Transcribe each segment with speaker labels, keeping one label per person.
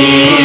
Speaker 1: Hari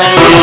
Speaker 1: Amen.